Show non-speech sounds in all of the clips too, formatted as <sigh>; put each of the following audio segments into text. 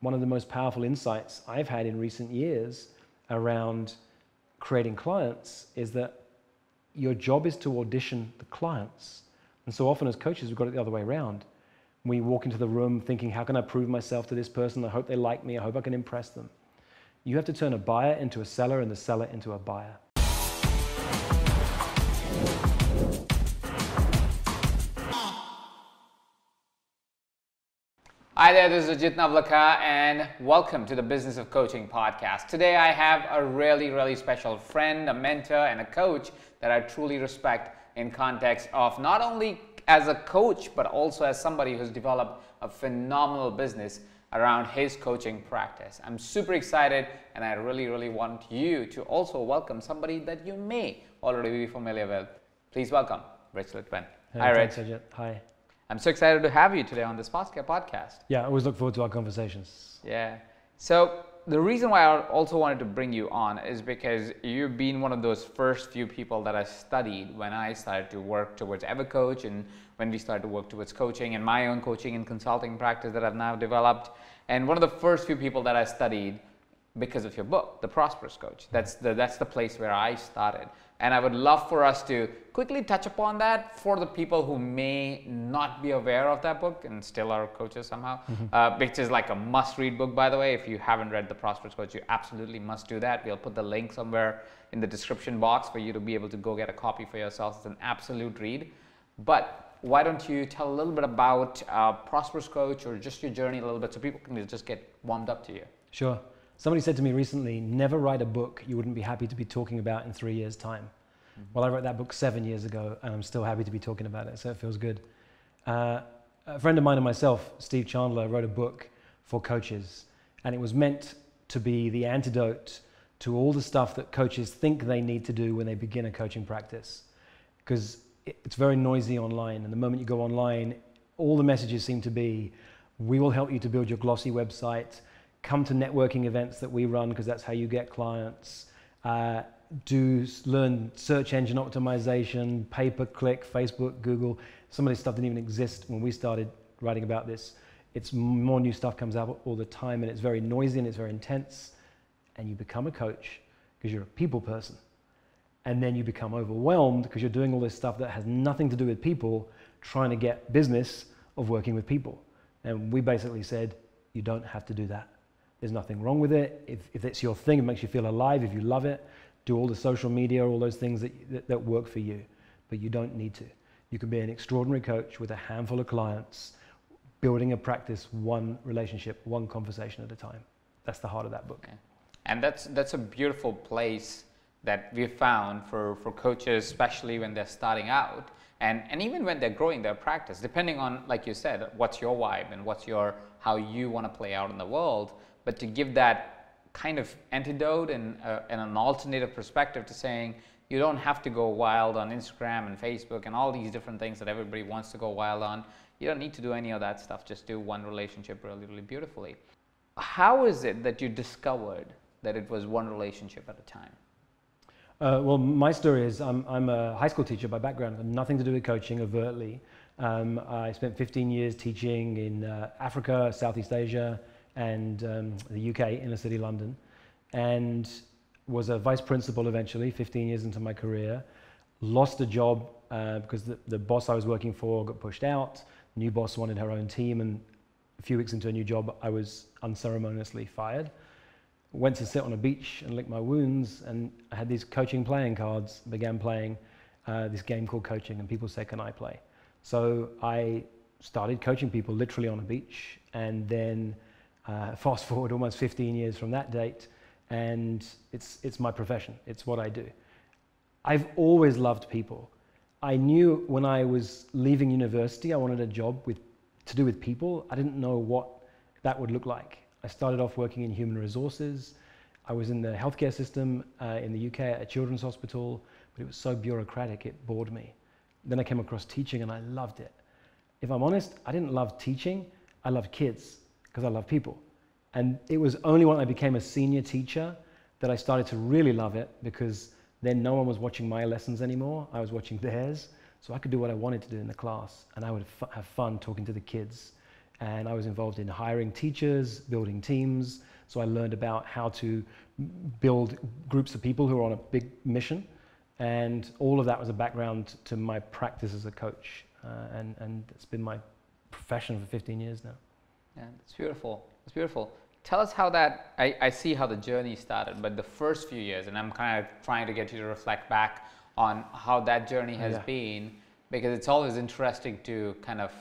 one of the most powerful insights I've had in recent years around creating clients is that your job is to audition the clients. And so often as coaches, we've got it the other way around. We walk into the room thinking, how can I prove myself to this person? I hope they like me. I hope I can impress them. You have to turn a buyer into a seller and the seller into a buyer. Hi there, this is Ajit Nawalkha and welcome to the Business of Coaching podcast. Today I have a really, really special friend, a mentor, and a coach that I truly respect in context of not only as a coach, but also as somebody who's developed a phenomenal business around his coaching practice. I'm super excited and I really, really want you to also welcome somebody that you may already be familiar with. Please welcome Rich Litvin. Hey, Hi, Rich. Ajit. Hi. I'm so excited to have you today on this podcast. Yeah, I always look forward to our conversations. Yeah. So the reason why I also wanted to bring you on is because you've been one of those first few people that I studied when I started to work towards EverCoach and when we started to work towards coaching and my own coaching and consulting practice that I've now developed. And one of the first few people that I studied because of your book, The Prosperous Coach. That's the, that's the place where I started. And I would love for us to quickly touch upon that for the people who may not be aware of that book and still are coaches somehow, mm-hmm. uh, which is like a must read book, by the way. If you haven't read The Prosperous Coach, you absolutely must do that. We'll put the link somewhere in the description box for you to be able to go get a copy for yourself. It's an absolute read. But why don't you tell a little bit about uh, Prosperous Coach or just your journey a little bit so people can just get warmed up to you? Sure. Somebody said to me recently, never write a book you wouldn't be happy to be talking about in three years' time. Mm-hmm. Well, I wrote that book seven years ago, and I'm still happy to be talking about it, so it feels good. Uh, a friend of mine and myself, Steve Chandler, wrote a book for coaches, and it was meant to be the antidote to all the stuff that coaches think they need to do when they begin a coaching practice. Because it's very noisy online, and the moment you go online, all the messages seem to be, we will help you to build your glossy website come to networking events that we run because that's how you get clients. Uh, do learn search engine optimization, pay per click, Facebook, Google. Some of this stuff didn't even exist when we started writing about this. It's more new stuff comes out all the time, and it's very noisy and it's very intense. And you become a coach because you're a people person. And then you become overwhelmed because you're doing all this stuff that has nothing to do with people, trying to get business of working with people. And we basically said, you don't have to do that. There's nothing wrong with it. If, if it's your thing, it makes you feel alive, if you love it, do all the social media, all those things that, that, that work for you. But you don't need to. You can be an extraordinary coach with a handful of clients, building a practice one relationship, one conversation at a time. That's the heart of that book. Okay. And that's, that's a beautiful place that we've found for, for coaches, especially when they're starting out. And, and even when they're growing their practice, depending on, like you said, what's your vibe and what's your, how you want to play out in the world, but to give that kind of antidote and, uh, and an alternative perspective to saying you don't have to go wild on Instagram and Facebook and all these different things that everybody wants to go wild on. You don't need to do any of that stuff. Just do one relationship really, really beautifully. How is it that you discovered that it was one relationship at a time? Uh, well, my story is I'm, I'm, a high school teacher by background, nothing to do with coaching overtly. Um, I spent 15 years teaching in uh, Africa, Southeast Asia, and um, the UK, inner city London, and was a vice principal eventually, 15 years into my career. Lost a job uh, because the, the boss I was working for got pushed out. New boss wanted her own team, and a few weeks into a new job, I was unceremoniously fired. Went to sit on a beach and lick my wounds, and I had these coaching playing cards. Began playing uh, this game called coaching, and people said, "Can I play?" So I started coaching people literally on a beach, and then uh, fast forward almost 15 years from that date, and it's, it's my profession. It's what I do. I've always loved people. I knew when I was leaving university, I wanted a job with, to do with people. I didn't know what that would look like. I started off working in human resources. I was in the healthcare system uh, in the UK at a children's hospital, but it was so bureaucratic, it bored me. Then I came across teaching and I loved it. If I'm honest, I didn't love teaching, I loved kids because I love people. And it was only when I became a senior teacher that I started to really love it because then no one was watching my lessons anymore. I was watching theirs. So I could do what I wanted to do in the class and I would have fun talking to the kids. And I was involved in hiring teachers, building teams. So I learned about how to build groups of people who are on a big mission. And all of that was a background to my practice as a coach. Uh, and, and it's been my profession for 15 years now. Yeah, it's beautiful. It's beautiful. Tell us how that, I, I see how the journey started, but the first few years, and I'm kind of trying to get you to reflect back on how that journey has yeah. been, because it's always interesting to kind of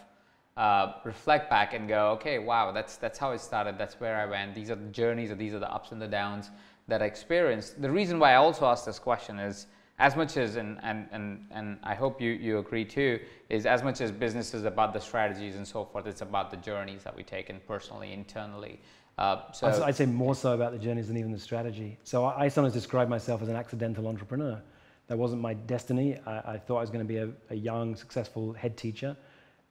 uh, reflect back and go, okay, wow, that's that's how it started. That's where I went. These are the journeys, or these are the ups and the downs that I experienced. The reason why I also asked this question is, as much as and and and, and I hope you you agree too, is as much as business is about the strategies and so forth, it's about the journeys that we take and personally, internally. Uh, so I'd say more so about the journeys than even the strategy. So I, I sometimes describe myself as an accidental entrepreneur. That wasn't my destiny. I, I thought I was going to be a, a young, successful head teacher.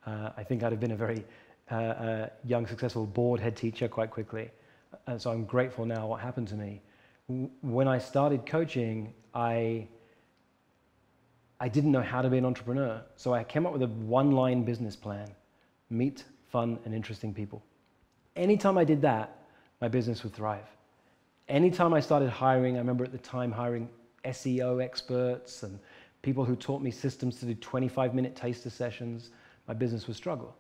Uh, I think I'd have been a very uh, uh, young, successful bored head teacher quite quickly. And so I'm grateful now what happened to me. When I started coaching, I, I didn't know how to be an entrepreneur. So I came up with a one line business plan meet fun and interesting people. Anytime I did that, my business would thrive. Anytime I started hiring, I remember at the time hiring SEO experts and people who taught me systems to do 25 minute taster sessions my business would struggle.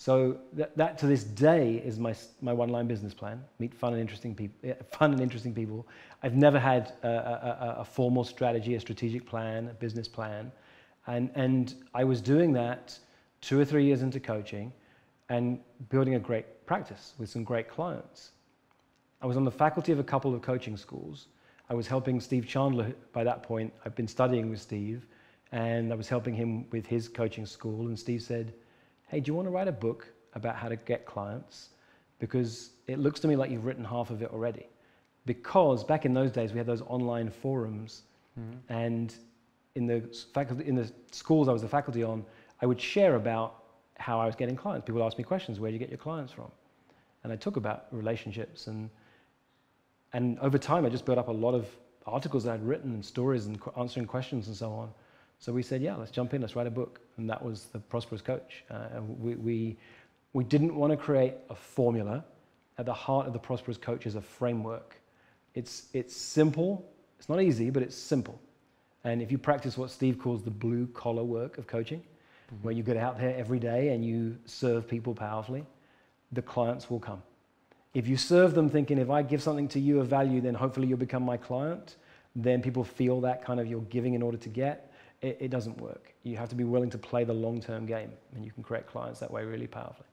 So that, that to this day is my, my one-line business plan, meet fun and interesting people, fun and interesting people. I've never had a, a, a, formal strategy, a strategic plan, a business plan. And, and I was doing that two or three years into coaching and building a great practice with some great clients. I was on the faculty of a couple of coaching schools. I was helping Steve Chandler by that point. I've been studying with Steve and I was helping him with his coaching school. And Steve said, Hey, do you want to write a book about how to get clients? Because it looks to me like you've written half of it already. Because back in those days, we had those online forums. Mm-hmm. And in the, faculty, in the schools I was the faculty on, I would share about how I was getting clients. People would ask me questions where do you get your clients from? And I talk about relationships. And, and over time, I just built up a lot of articles that I'd written and stories and answering questions and so on. So we said, yeah, let's jump in, let's write a book. And that was The Prosperous Coach. Uh, we, we, we didn't want to create a formula. At the heart of The Prosperous Coach is a framework. It's, it's simple, it's not easy, but it's simple. And if you practice what Steve calls the blue collar work of coaching, mm-hmm. where you get out there every day and you serve people powerfully, the clients will come. If you serve them thinking, if I give something to you of value, then hopefully you'll become my client, then people feel that kind of you're giving in order to get it, it doesn't work. You have to be willing to play the long term game, and you can create clients that way really powerfully.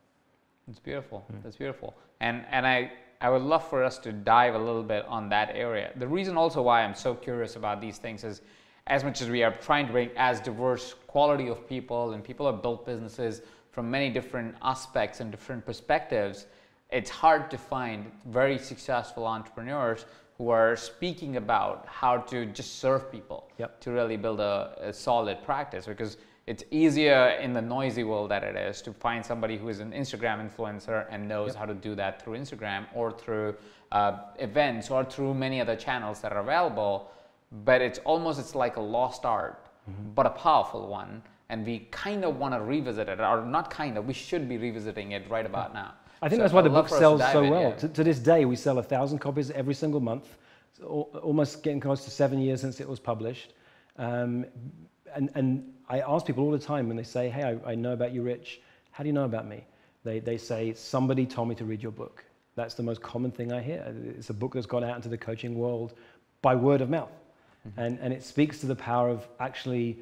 It's beautiful. Mm. That's beautiful. And, and I, I would love for us to dive a little bit on that area. The reason also why I'm so curious about these things is as much as we are trying to bring as diverse quality of people and people have built businesses from many different aspects and different perspectives, it's hard to find very successful entrepreneurs who are speaking about how to just serve people yep. to really build a, a, solid practice because it's easier in the noisy world that it is to find somebody who is an Instagram influencer and knows yep. how to do that through Instagram or through uh, events or through many other channels that are available. But it's almost it's like a lost art, mm-hmm. but a powerful one. And we kind of want to revisit it, or not kind of, we should be revisiting it right about now. I think so that's why the book sells so in, well. Yeah. To, to, this day, we sell a thousand copies every single month, almost getting close to seven years since it was published. Um, and, and I ask people all the time when they say, Hey, I, I, know about you, Rich. How do you know about me? They, they say, Somebody told me to read your book. That's the most common thing I hear. It's a book that's gone out into the coaching world by word of mouth. Mm-hmm. And, and it speaks to the power of actually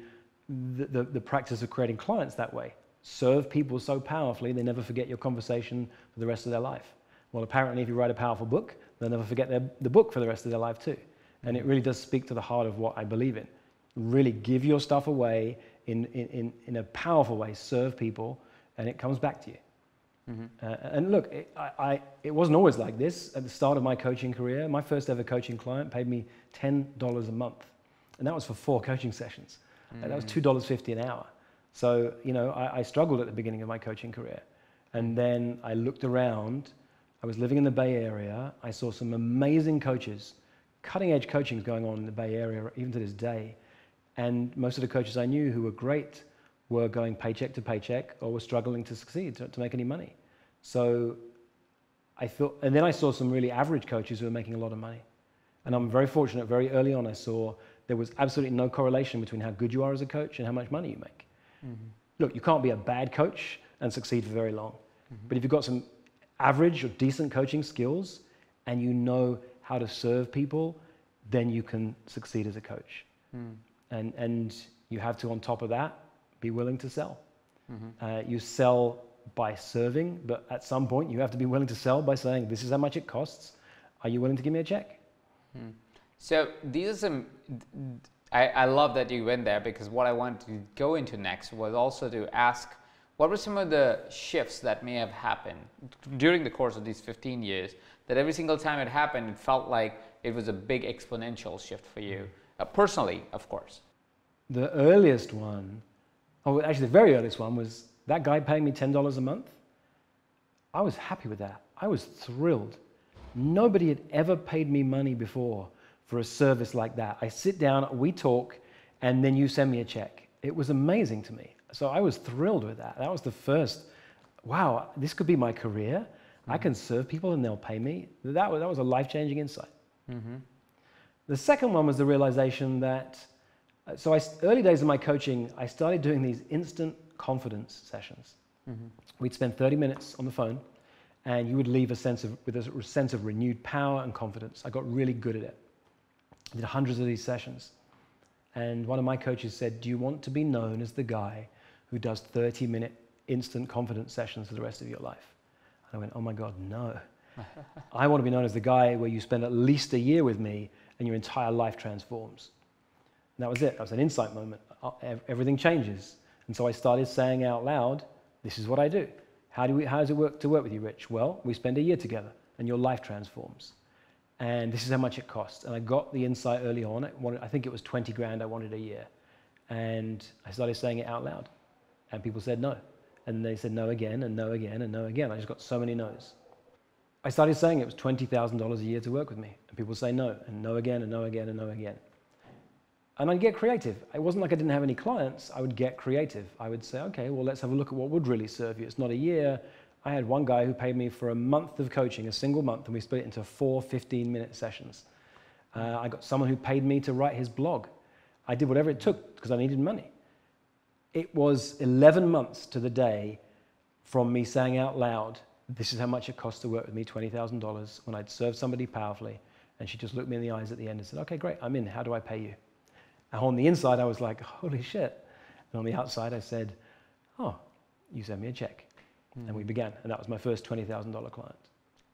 the, the, the practice of creating clients that way serve people so powerfully they never forget your conversation for the rest of their life. Well, apparently, if you write a powerful book, they'll never forget their, the book for the rest of their life too. And it really does speak to the heart of what I believe in. Really give your stuff away in, in, in a powerful way, serve people, and it comes back to you. Mm-hmm. Uh, and look, it, I, I, it wasn't always like this. At the start of my coaching career, my first ever coaching client paid me $10 a month. And that was for four coaching sessions. Mm-hmm. And that was $2.50 an hour. So, you know, I, I, struggled at the beginning of my coaching career. And then I looked around. I was living in the Bay Area. I saw some amazing coaches, cutting edge coaching going on in the Bay Area, even to this day. And most of the coaches I knew who were great were going paycheck to paycheck or were struggling to succeed, to, to make any money. So I thought, and then I saw some really average coaches who were making a lot of money. And I'm very fortunate, very early on, I saw there was absolutely no correlation between how good you are as a coach and how much money you make. Mm-hmm. Look, you can't be a bad coach and succeed for very long. Mm-hmm. But if you've got some average or decent coaching skills and you know how to serve people, then you can succeed as a coach. Mm. And, and you have to, on top of that, be willing to sell. Mm-hmm. Uh, you sell by serving, but at some point you have to be willing to sell by saying, This is how much it costs. Are you willing to give me a check? Mm. So these are some. I, I love that you went there because what I wanted to go into next was also to ask what were some of the shifts that may have happened during the course of these 15 years that every single time it happened, it felt like it was a big exponential shift for you, uh, personally, of course? The earliest one, oh, actually, the very earliest one was that guy paying me $10 a month. I was happy with that. I was thrilled. Nobody had ever paid me money before for a service like that. I sit down, we talk, and then you send me a check. It was amazing to me. So I was thrilled with that. That was the first, wow, this could be my career. Mm-hmm. I can serve people and they'll pay me. That was, that was a life changing insight. Mm-hmm. The second one was the realization that, uh, so I, early days of my coaching, I started doing these instant confidence sessions. Mm-hmm. We'd spend 30 minutes on the phone and you would leave a sense of, with a sense of renewed power and confidence. I got really good at it. I did hundreds of these sessions. And one of my coaches said, Do you want to be known as the guy who does 30 minute instant confidence sessions for the rest of your life? And I went, Oh my God, no. <laughs> I want to be known as the guy where you spend at least a year with me and your entire life transforms. And that was it. That was an insight moment. Uh, everything changes. And so I started saying out loud, This is what I do. How, do we, how does it work to work with you, Rich? Well, we spend a year together and your life transforms and this is how much it costs. And I got the insight early on. I, wanted, I think it was 20 grand I wanted a year. And I started saying it out loud. And people said no. And they said no again, and no again, and no again. I just got so many no's. I started saying it was $20,000 a year to work with me. And people say no, and no again, and no again, and no again. And I'd get creative. It wasn't like I didn't have any clients. I would get creative. I would say, okay, well, let's have a look at what would really serve you. It's not a year, I had one guy who paid me for a month of coaching, a single month, and we split it into four 15 minute sessions. Uh, I got someone who paid me to write his blog. I did whatever it took because I needed money. It was 11 months to the day from me saying out loud, This is how much it costs to work with me $20,000 when I'd served somebody powerfully. And she just looked me in the eyes at the end and said, Okay, great, I'm in. How do I pay you? And on the inside, I was like, Holy shit. And on the outside, I said, Oh, you send me a check. Mm. And we began, and that was my first $20,000 client.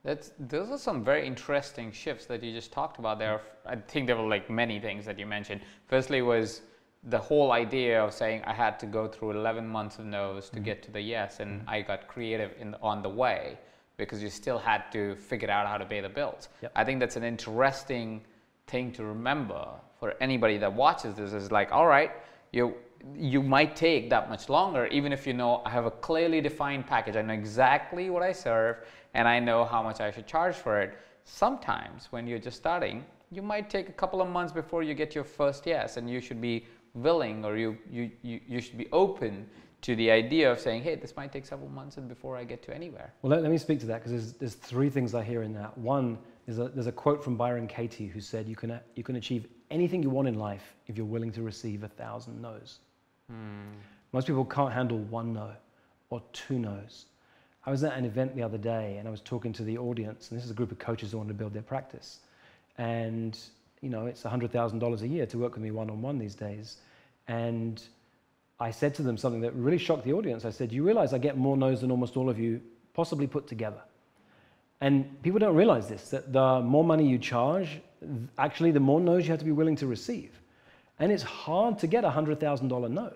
That's, those are some very interesting shifts that you just talked about there. I think there were like many things that you mentioned. Firstly was the whole idea of saying I had to go through 11 months of no's to mm get to the yes, and mm I got creative in, on the way because you still had to figure out how to pay the bills. Yep. I think that's an interesting thing to remember for anybody that watches this is like, all right, you you might take that much longer even if you know I have a clearly defined package. I know exactly what I serve and I know how much I should charge for it. Sometimes when you're just starting, you might take a couple of months before you get your first yes and you should be willing or you, you, you, you should be open to the idea of saying, hey, this might take several months and before I get to anywhere. Well, let, let me speak to that because there's, there's three things I hear in that. One is a, there's a quote from Byron Katie who said, you can, you can achieve anything you want in life if you're willing to receive a thousand no's. Most people can't handle one no or two no's. I was at an event the other day and I was talking to the audience, and this is a group of coaches who want to build their practice. And, you know, it's $100,000 a year to work with me one on one these days. And I said to them something that really shocked the audience. I said, You realize I get more no's than almost all of you possibly put together. And people don't realize this that the more money you charge, actually, the more no's you have to be willing to receive. And it's hard to get a $100,000 no.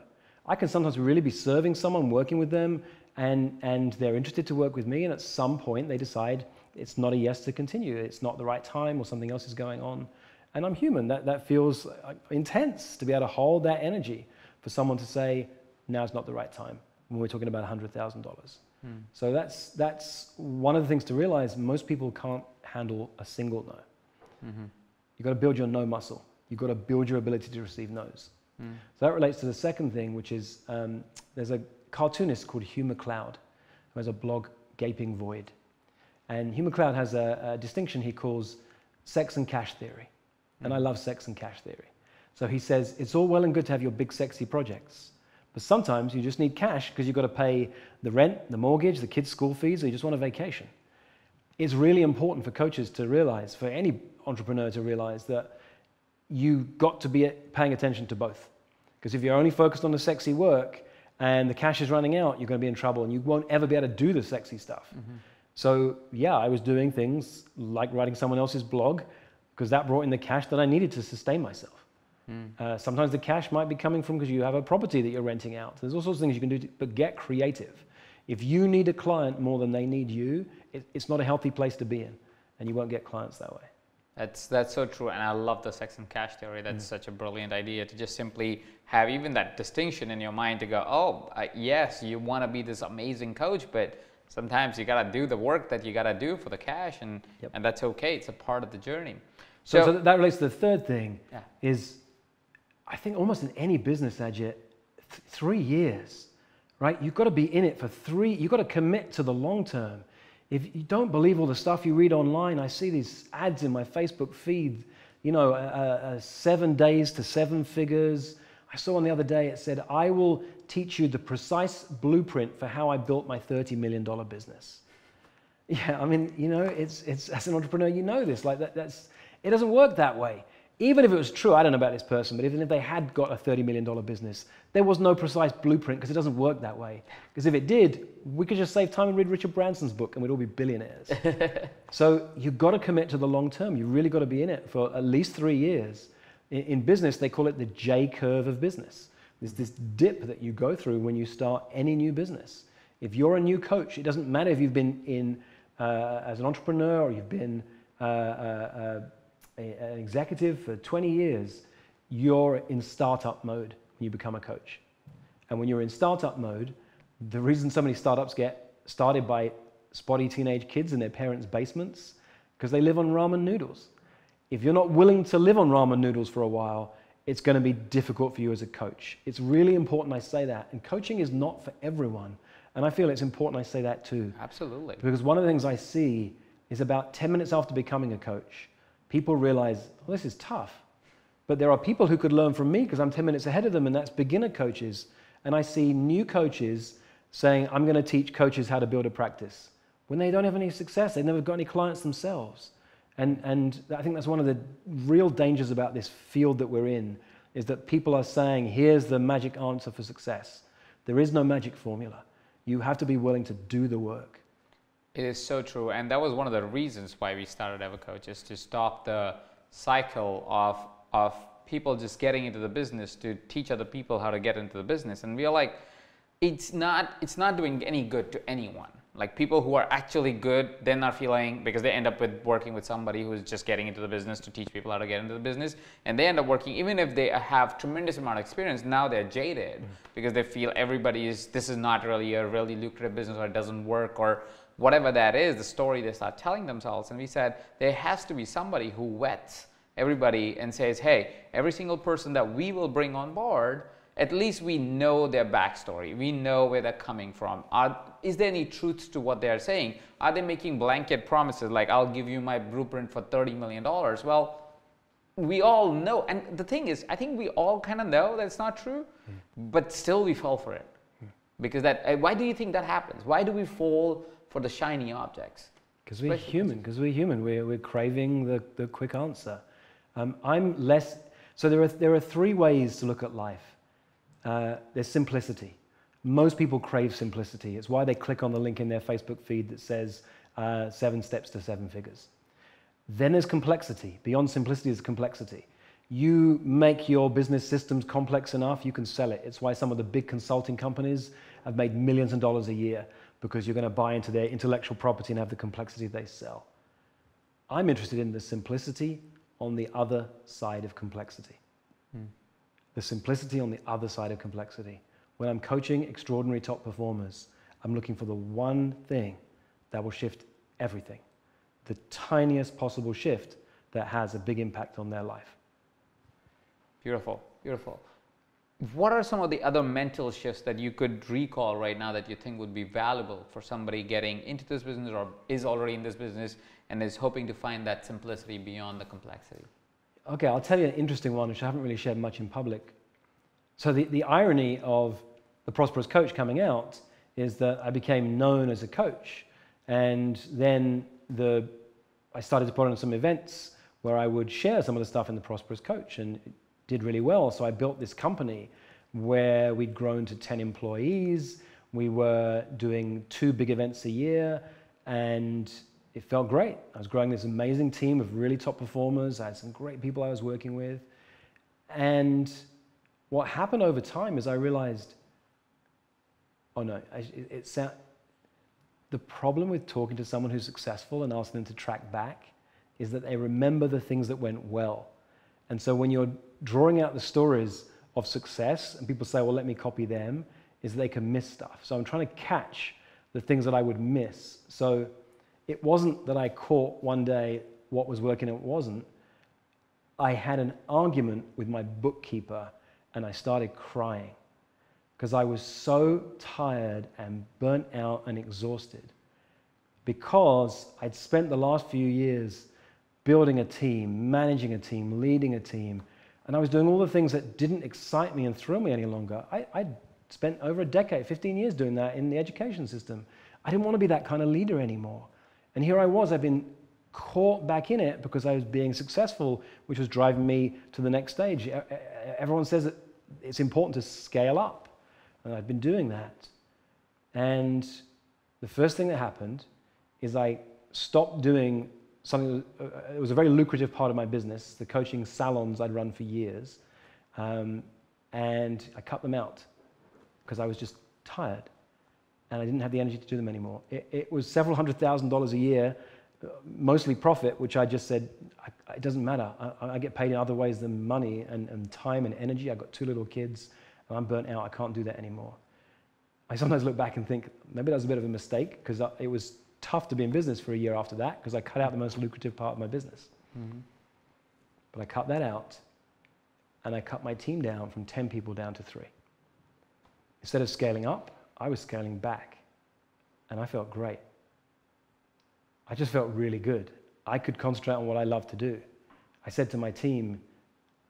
I can sometimes really be serving someone, working with them, and, and they're interested to work with me, and at some point they decide it's not a yes to continue. It's not the right time, or something else is going on. And I'm human. That, that feels intense to be able to hold that energy for someone to say, now's not the right time when we're talking about $100,000. Hmm. So that's, that's one of the things to realize. Most people can't handle a single no. Mm-hmm. You've got to build your no muscle. You've got to build your ability to receive no's. Mm. So that relates to the second thing, which is um, there's a cartoonist called Hugh MacLeod who has a blog gaping void. And Hugh MacLeod has a, a distinction he calls sex and cash theory. And I love sex and cash theory. So he says it's all well and good to have your big, sexy projects, but sometimes you just need cash because you've got to pay the rent, the mortgage, the kids' school fees, or you just want a vacation. It's really important for coaches to realize, for any entrepreneur to realize that you've got to be paying attention to both. Because if you're only focused on the sexy work and the cash is running out, you're going to be in trouble and you won't ever be able to do the sexy stuff. Mm-hmm. So, yeah, I was doing things like writing someone else's blog because that brought in the cash that I needed to sustain myself. Mm. Uh, sometimes the cash might be coming from because you have a property that you're renting out. There's all sorts of things you can do, to, but get creative. If you need a client more than they need you, it, it's not a healthy place to be in, and you won't get clients that way. That's that's so true, and I love the sex and cash theory. That's mm. such a brilliant idea to just simply have even that distinction in your mind to go, oh, uh, yes, you want to be this amazing coach, but sometimes you gotta do the work that you gotta do for the cash, and yep. and that's okay. It's a part of the journey. So, so, so that relates to the third thing. Yeah. Is I think almost in any business, Ajit, th- three years, right? You've got to be in it for three. You've got to commit to the long term. If you don't believe all the stuff you read online, I see these ads in my Facebook feed. You know, uh, uh, seven days to seven figures. I saw one the other day. It said, "I will teach you the precise blueprint for how I built my thirty million dollar business." Yeah, I mean, you know, it's it's as an entrepreneur, you know this. Like that, that's it doesn't work that way even if it was true, I don't know about this person, but even if they had got a $30 million business, there was no precise blueprint because it doesn't work that way. Because if it did, we could just save time and read Richard Branson's book and we'd all be billionaires. <laughs> so you've got to commit to the long term. You've really got to be in it for at least three years. In, in business, they call it the J curve of business. There's this dip that you go through when you start any new business. If you're a new coach, it doesn't matter if you've been in uh, as an entrepreneur or you've been uh, uh, an executive for 20 years, you're in startup mode when you become a coach. And when you're in startup mode, the reason so many startups get started by spotty teenage kids in their parents' basements, because they live on ramen noodles. If you're not willing to live on ramen noodles for a while, it's going to be difficult for you as a coach. It's really important I say that. And coaching is not for everyone. And I feel it's important I say that too. Absolutely. Because one of the things I see is about 10 minutes after becoming a coach, people realize, this is tough. But there are people who could learn from me because I'm 10 minutes ahead of them, and that's beginner coaches. And I see new coaches saying, I'm going to teach coaches how to build a practice when they don't have any success. They've never got any clients themselves. And, and I think that's one of the real dangers about this field that we're in is that people are saying, here's the magic answer for success. There is no magic formula. You have to be willing to do the work. It is so true, and that was one of the reasons why we started EverCoach is to stop the cycle of of people just getting into the business to teach other people how to get into the business, and we are like, it's not it's not doing any good to anyone. Like people who are actually good, they're not feeling because they end up with working with somebody who's just getting into the business to teach people how to get into the business, and they end up working even if they have tremendous amount of experience. Now they're jaded mm. because they feel everybody is this is not really a really lucrative business or it doesn't work or whatever that is, the story they start telling themselves. And we said there has to be somebody who wets everybody and says, hey, every single person that we will bring on board, at least we know their backstory. We know where they're coming from. Are, is there any truth to what they're saying? Are they making blanket promises like, I'll give you my blueprint for $30 million? Well, we all know. And the thing is, I think we all kind of know that it's not true, mm. but still we fall for it. Mm. Because that, why do you think that happens? Why do we fall for the shiny objects. Because we're human, because we're human. We're, we're craving the, the quick answer. Um, I'm less, so there are, there are three ways to look at life. Uh, there's simplicity. Most people crave simplicity. It's why they click on the link in their Facebook feed that says uh, seven steps to seven figures. Then there's complexity. Beyond simplicity is complexity. You make your business systems complex enough, you can sell it. It's why some of the big consulting companies have made millions of dollars a year because you're going to buy into their intellectual property and have the complexity they sell. I'm interested in the simplicity on the other side of complexity. Mm. The simplicity on the other side of complexity. When I'm coaching extraordinary top performers, I'm looking for the one thing that will shift everything, the tiniest possible shift that has a big impact on their life. Beautiful, beautiful. What are some of the other mental shifts that you could recall right now that you think would be valuable for somebody getting into this business or is already in this business and is hoping to find that simplicity beyond the complexity? Okay, I'll tell you an interesting one which I haven't really shared much in public. So, the, the irony of the Prosperous Coach coming out is that I became known as a coach. And then the, I started to put on some events where I would share some of the stuff in the Prosperous Coach. And did really well. So I built this company where we'd grown to 10 employees. We were doing two big events a year and it felt great. I was growing this amazing team of really top performers. I had some great people I was working with. And what happened over time is I realized, oh no, it, it sound, the problem with talking to someone who's successful and asking them to track back is that they remember the things that went well. And so when you're drawing out the stories of success, and people say, well, let me copy them, is they can miss stuff. So I'm trying to catch the things that I would miss. So it wasn't that I caught one day what was working and what wasn't. I had an argument with my bookkeeper and I started crying because I was so tired and burnt out and exhausted because I'd spent the last few years building a team, managing a team, leading a team, and I was doing all the things that didn't excite me and thrill me any longer. I, I'd spent over a decade, 15 years doing that in the education system. I didn't want to be that kind of leader anymore. And here I was, I've been caught back in it because I was being successful, which was driving me to the next stage. Everyone says that it's important to scale up, and I've been doing that. And the first thing that happened is I stopped doing something uh, it was a very lucrative part of my business, the coaching salons I'd run for years. Um, and I cut them out because I was just tired and I didn't have the energy to do them anymore. It, it was several hundred thousand dollars a year, mostly profit, which I just said, I, it doesn't matter. I, I, get paid in other ways than money and, and time and energy. I've got two little kids and I'm burnt out. I can't do that anymore. I sometimes look back and think maybe that was a bit of a mistake because it was tough to be in business for a year after that because I cut out the most lucrative part of my business. Mm-hmm. But I cut that out and I cut my team down from 10 people down to three. Instead of scaling up, I was scaling back and I felt great. I just felt really good. I could concentrate on what I love to do. I said to my team,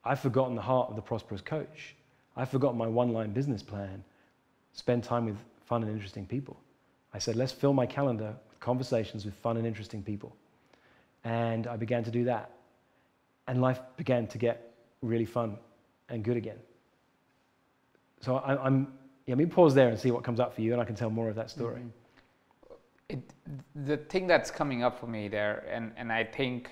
I've forgotten the heart of the prosperous coach. I've forgotten my one line business plan. Spend time with fun and interesting people. I said, let's fill my calendar conversations with fun and interesting people. And I began to do that. And life began to get really fun and good again. So I, am yeah, let me pause there and see what comes up for you, and I can tell more of that story. Mm-hmm. It, the thing that's coming up for me there, and, and I think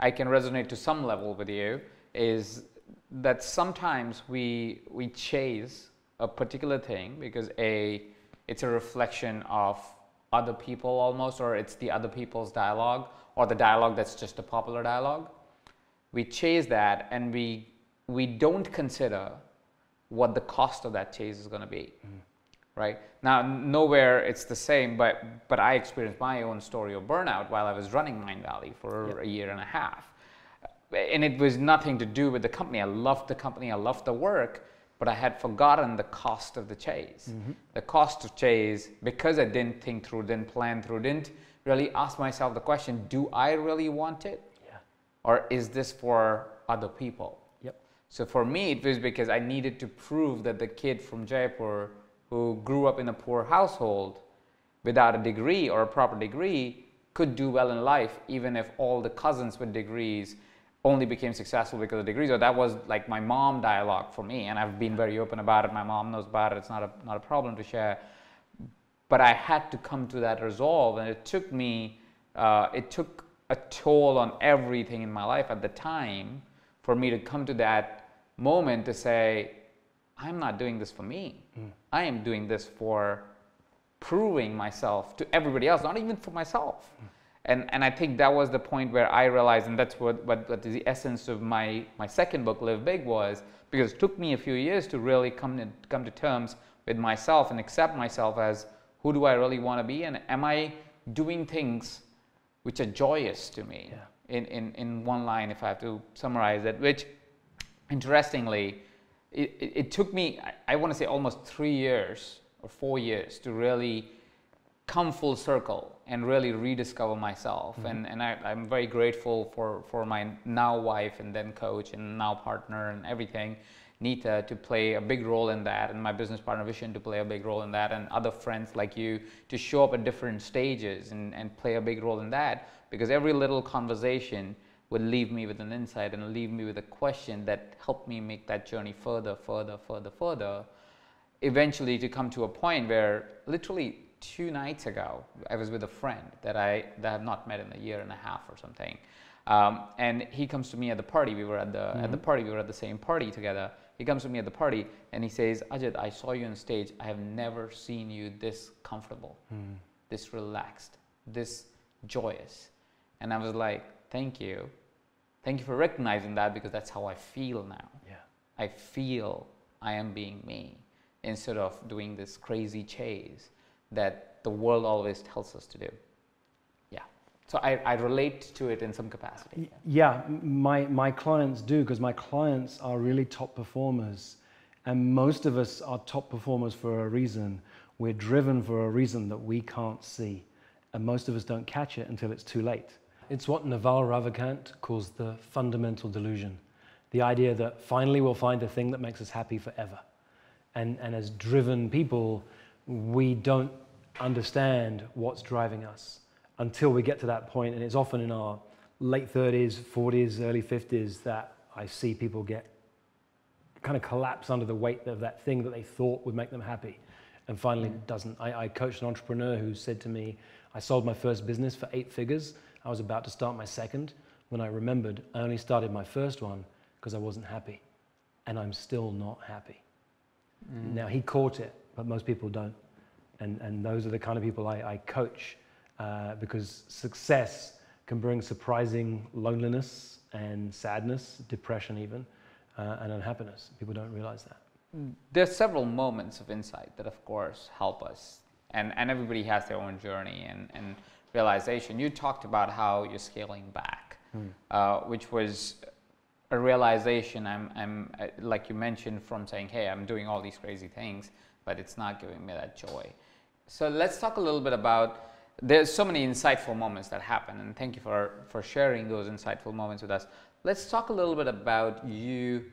I can resonate to some level with you, is that sometimes we, we chase a particular thing because A, it's a reflection of other people almost, or it's the other people's dialogue, or the dialogue that's just a popular dialogue. We chase that and we, we don't consider what the cost of that chase is going to be. Mm. Right now, nowhere it's the same, but but I experienced my own story of burnout while I was running Mindvalley for yep. a year and a half, and it was nothing to do with the company. I loved the company, I loved the work, but I had forgotten the cost of the chase. Mm-hmm. The cost of chase, because I didn't think through, didn't plan through, didn't really ask myself the question do I really want it? Yeah. Or is this for other people? Yep. So for me, it was because I needed to prove that the kid from Jaipur who grew up in a poor household without a degree or a proper degree could do well in life, even if all the cousins with degrees only became successful because of degrees. Or that was like my mom dialogue for me, and I've been very open about it. My mom knows about it. It's not a not a problem to share. But I had to come to that resolve, and it took me. Uh, it took a toll on everything in my life at the time for me to come to that moment to say, I'm not doing this for me. Mm. I am doing this for proving myself to everybody else, not even for myself. Mm and and I think that was the point where I realized, and that's what, what, what the essence of my my second book, Live Big, was because it took me a few years to really come to come to terms with myself and accept myself as who do I really want to be, and am I doing things which are joyous to me? Yeah. In, in in one line, if I have to summarize it, which interestingly, it, it, it took me, I, I want to say almost three years or four years to really come full circle and really rediscover myself. Mm-hmm. And, and I, I'm very grateful for, for my now wife and then coach and now partner and everything, Neeta, to play a big role in that, and my business partner Vishen to play a big role in that, and other friends like you to show up at different stages and, and play a big role in that. Because every little conversation would leave me with an insight and leave me with a question that helped me make that journey further, further, further, further. Eventually, to come to a point where literally two nights ago, I was with a friend that I that I have not met in a year and a half or something, um, and he comes to me at the party. We were at the mm-hmm. at the mm-hmm. party. We were at the same party together. He comes to me at the party and he says, "Ajit, I saw you on stage. I have never seen you this comfortable, mm. this relaxed, this joyous." And I was like, "Thank you, thank you for recognizing that because that's how I feel now. Yeah, I feel I am being me." instead of doing this crazy chase that the world always tells us to do. Yeah. So I, I relate to it in some capacity. Yeah, my, my clients do because my clients are really top performers. And most of us are top performers for a reason. We're driven for a reason that we can't see. And most of us don't catch it until it's too late. It's what Naval Ravikant calls the fundamental delusion the idea that finally we'll find the thing that makes us happy forever. And, and as driven people, we don't understand what's driving us until we get to that point. And it's often in our late 30s, 40s, early 50s that I see people get kind of collapse under the weight of that thing that they thought would make them happy and finally mm. doesn't. I, I coached an entrepreneur who said to me, I sold my first business for eight figures. I was about to start my second when I remembered I only started my first one because I wasn't happy. And I'm still not happy. Mm. Now, he caught it, but most people don't. And, and those are the kind of people I, I coach uh, because success can bring surprising loneliness and sadness, depression, even, uh, and unhappiness. People don't realize that. There's several moments of insight that, of course, help us. And, and everybody has their own journey and, and realization. You talked about how you're scaling back, mm. uh, which was a realization I'm, I'm uh, like you mentioned from saying hey i'm doing all these crazy things but it's not giving me that joy so let's talk a little bit about there's so many insightful moments that happen and thank you for for sharing those insightful moments with us let's talk a little bit about you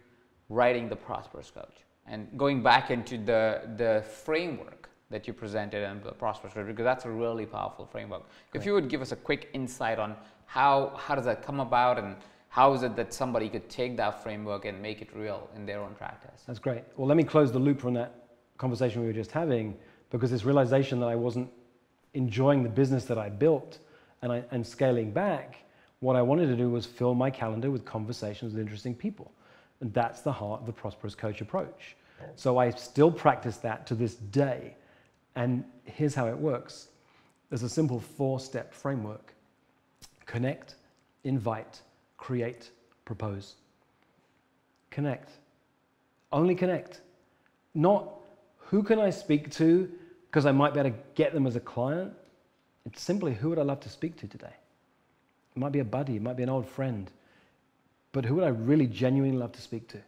writing the prosperous coach and going back into the the framework that you presented in the prosperous coach because that's a really powerful framework Great. if you would give us a quick insight on how how does that come about and how is it that somebody could take that framework and make it real in their own practice? That's great. Well, let me close the loop on that conversation we were just having because this realization that I wasn't enjoying the business that I built and, I, and scaling back, what I wanted to do was fill my calendar with conversations with interesting people. And that's the heart of the prosperous coach approach. So I still practice that to this day. And here's how it works there's a simple four step framework connect, invite, create, propose. Connect. Only connect. Not who can I speak to because I might be able to get them as a client. It's simply who would I love to speak to today? It might be a buddy, it might be an old friend. But who would I really genuinely love to speak to?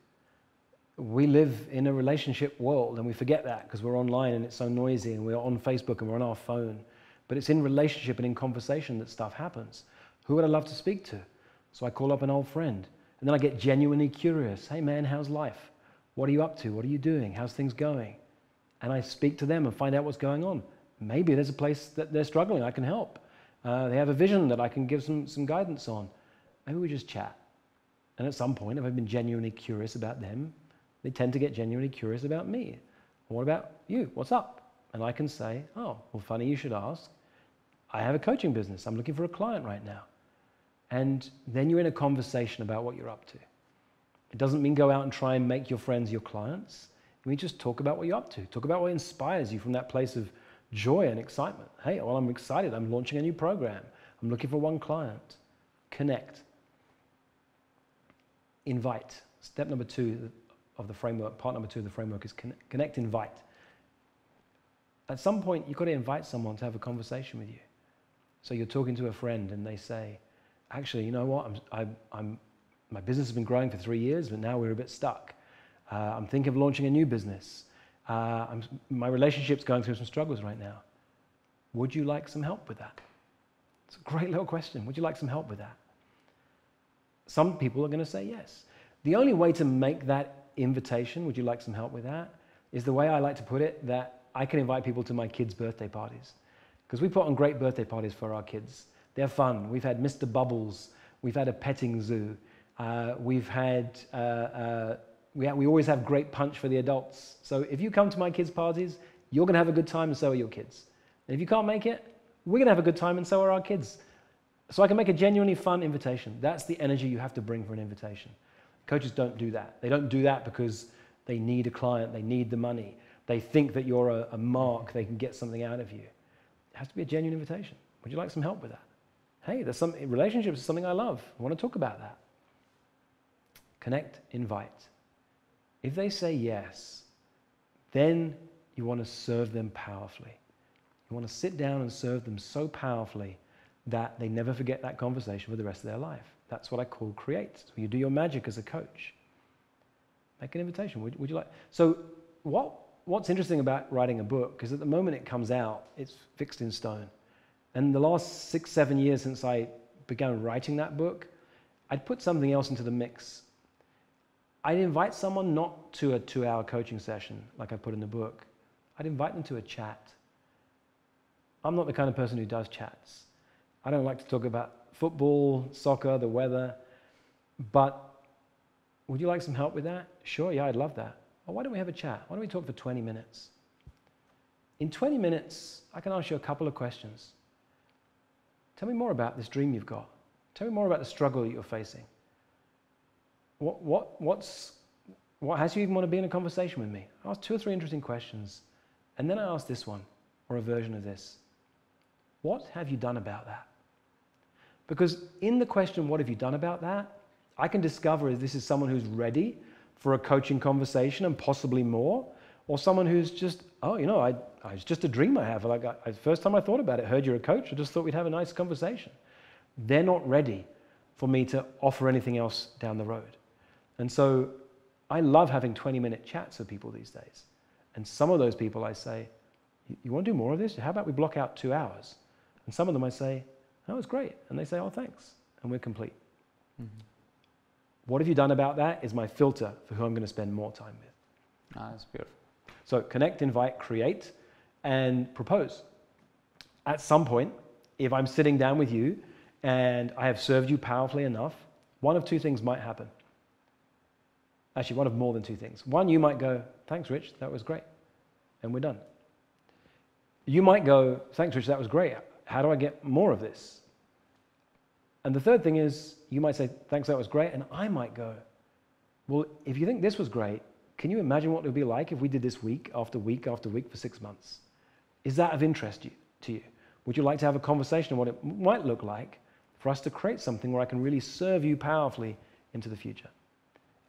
We live in a relationship world and we forget that because we're online and it's so noisy and we're on Facebook and we're on our phone. But it's in relationship and in conversation that stuff happens. Who would I love to speak to? So I call up an old friend and then I get genuinely curious. Hey man, how's life? What are you up to? What are you doing? How's things going? And I speak to them and find out what's going on. Maybe there's a place that they're struggling, I can help. Uh, they have a vision that I can give some, some guidance on. Maybe we just chat. And at some point, if I've been genuinely curious about them, they tend to get genuinely curious about me. What about you? What's up? And I can say, oh, well, funny you should ask. I have a coaching business. I'm looking for a client right now. And then you're in a conversation about what you're up to. It doesn't mean go out and try and make your friends your clients. We just talk about what you're up to. Talk about what inspires you from that place of joy and excitement. Hey, well, I'm excited. I'm launching a new program. I'm looking for one client. Connect. Invite. Step number two of the framework, part number two of the framework is connect, invite. At some point, you've got to invite someone to have a conversation with you. So you're talking to a friend and they say, actually, you know what? I'm, I, I'm, my business has been growing for three years, but now we're a bit stuck. Uh, I'm thinking of launching a new business. Uh, my relationship's going through some struggles right now. Would you like some help with that? It's a great little question. Would you like some help with that? Some people are going to say yes. The only way to make that invitation, would you like some help with that, is the way I like to put it that I can invite people to my kids' birthday parties. Because we put on great birthday parties for our kids. They're fun. We've had Mr. Bubbles, we've had a petting zoo, uh, we've had, uh, uh, we, we always have great punch for the adults. So if you come to my kids' parties, you're going to have a good time and so are your kids. And if you can't make it, we're going to have a good time and so are our kids. So I can make a genuinely fun invitation. That's the energy you have to bring for an invitation. Coaches don't do that. They don't do that because they need a client, they need the money. They think that you're a, a mark, they can get something out of you. It has to be a genuine invitation. Would you like some help with that? Hey, there's some relationships is something I love. I want to talk about that. Connect, invite. If they say yes, then you want to serve them powerfully. You want to sit down and serve them so powerfully that they never forget that conversation for the rest of their life. That's what I call create. So you do your magic as a coach. Make an invitation. Would, would you like? So what, what's interesting about writing a book is at the moment it comes out, it's fixed in stone. And the last six, seven years since I began writing that book, I'd put something else into the mix. I'd invite someone not to a two hour coaching session like I put in the book. I'd invite them to a chat. I'm not the kind of person who does chats. I don't like to talk about football, soccer, the weather, but would you like some help with that? Sure, yeah, I'd love that. Well, why don't we have a chat? Why don't we talk for 20 minutes? In 20 minutes, I can ask you a couple of questions. Tell me more about this dream you've got. Tell me more about the struggle you're facing. What, what, what's, what has you even want to be in a conversation with me? I ask two or three interesting questions. And then I ask this one, or a version of this. What have you done about that? Because in the question, what have you done about that? I can discover if this is someone who's ready for a coaching conversation and possibly more, or someone who's just, oh, you know, I, I, it's just a dream I have. Like, I, first time I thought about it, heard you're a coach, I just thought we'd have a nice conversation. They're not ready for me to offer anything else down the road. And so I love having 20 minute chats with people these days. And some of those people I say, you want to do more of this? How about we block out two hours? And some of them I say, That was great. And they say, oh, thanks. And we're complete. Mm-hmm. What have you done about that is my filter for who I'm going to spend more time with. Ah, that's beautiful. So connect, invite, create, and propose. At some point, if I'm sitting down with you and I have served you powerfully enough, one of two things might happen. Actually, one of more than two things. One, you might go, Thanks, Rich, that was great. And we're done. You might go, Thanks, Rich, that was great. How do I get more of this? And the third thing is, you might say, Thanks, that was great. And I might go, Well, if you think this was great, can you imagine what it would be like if we did this week after week after week for six months? Is that of interest to you? Would you like to have a conversation on what it might look like for us to create something where I can really serve you powerfully into the future?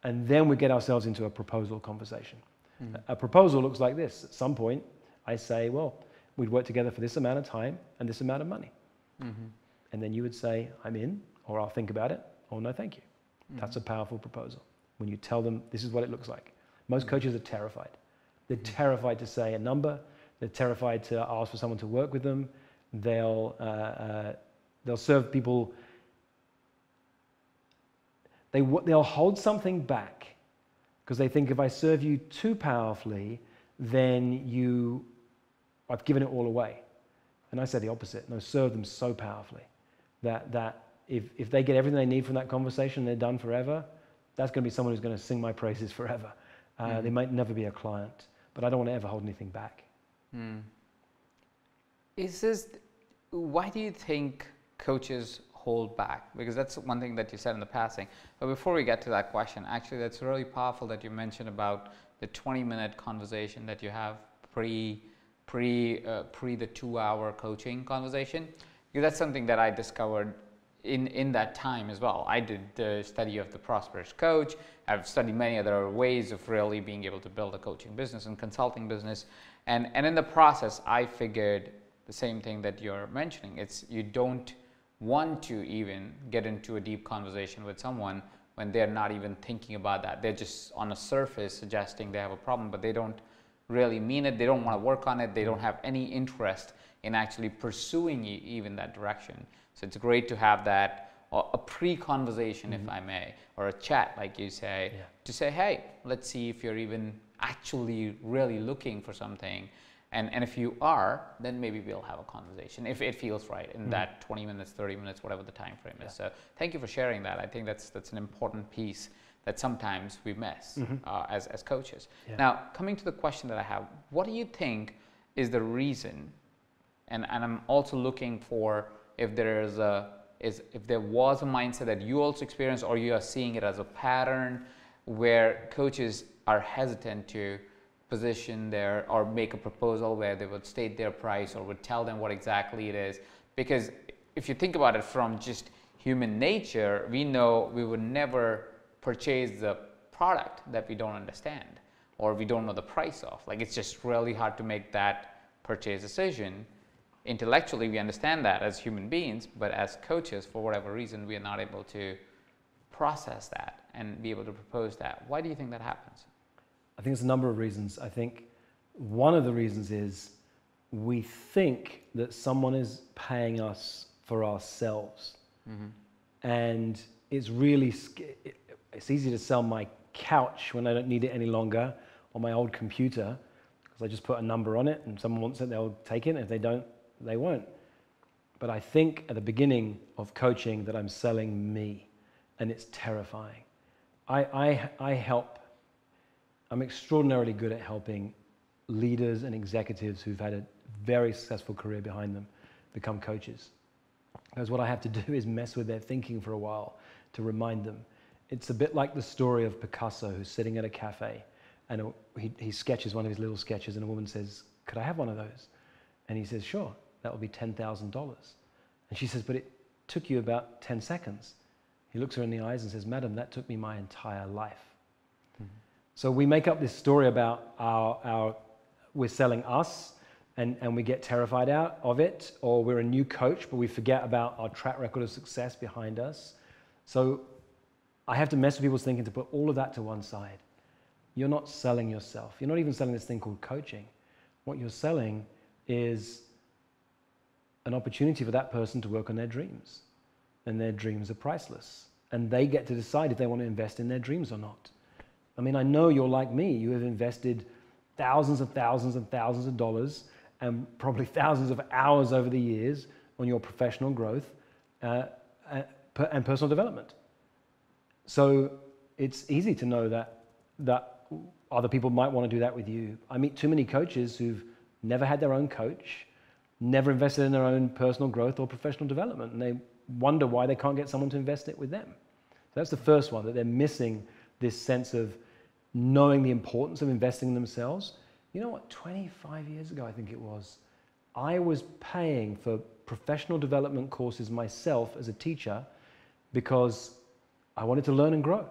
And then we get ourselves into a proposal conversation. Mm. A proposal looks like this. At some point, I say, well, we'd work together for this amount of time and this amount of money. Mm-hmm. And then you would say, I'm in, or I'll think about it, or no, thank you. Mm-hmm. That's a powerful proposal. When you tell them this is what it looks like. Most mm-hmm. coaches are terrified. They're mm-hmm. terrified to say a number. They're terrified to ask for someone to work with them. They'll, uh, uh, they'll serve people. They, they'll hold something back because they think if I serve you too powerfully, then you, I've given it all away. And I say the opposite. No, serve them so powerfully that, that if, if they get everything they need from that conversation they're done forever, that's going to be someone who's going to sing my praises forever. Uh, mm. They might never be a client, but I don't want to ever hold anything back. Mm. Is this, why do you think coaches hold back? Because that's one thing that you said in the passing. But before we get to that question, actually, that's really powerful that you mentioned about the 20 minute conversation that you have pre pre uh, pre the two hour coaching conversation because that's something that I discovered in in that time as well. I did the study of the prosperous coach. I've studied many other ways of really being able to build a coaching business and consulting business, and and in the process, I figured the same thing that you're mentioning. It's you don't want to even get into a deep conversation with someone when they're not even thinking about that. They're just on the surface suggesting they have a problem, but they don't really mean it. They don't want to work on it. They don't have any interest in actually pursuing even that direction. So it's great to have that a pre-conversation, mm-hmm. if I may, or a chat, like you say, yeah. to say, hey, let's see if you're even actually really looking for something. And, and if you are, then maybe we'll have a conversation if it feels right in mm-hmm. that 20 minutes, 30 minutes, whatever the time frame is. So thank you for sharing that. I think that's, that's an important piece that sometimes we miss mm-hmm. uh, as, as coaches. Yeah. Now, coming to the question that I have, what do you think is the reason? And, and I'm also looking for if there is a is if there was a mindset that you also experience or you are seeing it as a pattern where coaches are hesitant to position there or make a proposal where they would state their price or would tell them what exactly it is because if you think about it from just human nature we know we would never purchase the product that we don't understand or we don't know the price of like it's just really hard to make that purchase decision intellectually we understand that as human beings, but as coaches, for whatever reason, we are not able to process that and be able to propose that. Why do you think that happens? I think it's a number of reasons. I think one of the reasons is we think that someone is paying us for ourselves. Mm-hmm. And it's really, it's easy to sell my couch when I don't need it any longer or my old computer because I just put a number on it and someone wants it, they'll take it. If they don't, they won't. But I think at the beginning of coaching that I'm selling me, and it's terrifying. I, I, I help, I'm extraordinarily good at helping leaders and executives who've had a very successful career behind them become coaches. Because what I have to <laughs> do is mess with their thinking for a while to remind them. It's a bit like the story of Picasso who's sitting at a cafe and he, he sketches one of his little sketches, and a woman says, Could I have one of those? And he says, Sure that will be $10,000. And she says, But it took you about 10 seconds. He looks her in the eyes and says, Madam, that took me my entire life. So we make up this story about our, our we're selling us and, and we get terrified out of it, or we're a new coach, but we forget about our track record of success behind us. So I have to mess with people's thinking to put all of that to one side. You're not selling yourself. You're not even selling this thing called coaching. What you're selling is an opportunity for that person to work on their dreams. And their dreams are priceless. And they get to decide if they want to invest in their dreams or not. I mean, I know you're like me. You have invested thousands and thousands and thousands of dollars and probably <laughs> thousands of hours over the years on your professional growth uh, uh and personal development. So it's easy to know that, that other people might want to do that with you. I meet too many coaches who've never had their own coach never invested in their own personal growth or professional development, and they wonder why they can't get someone to invest it with them. So that's the first one, that they're missing this sense of knowing the importance of investing in themselves. You know what, 25 years ago, I think it was, I was paying for professional development courses myself as a teacher because I wanted to learn and grow.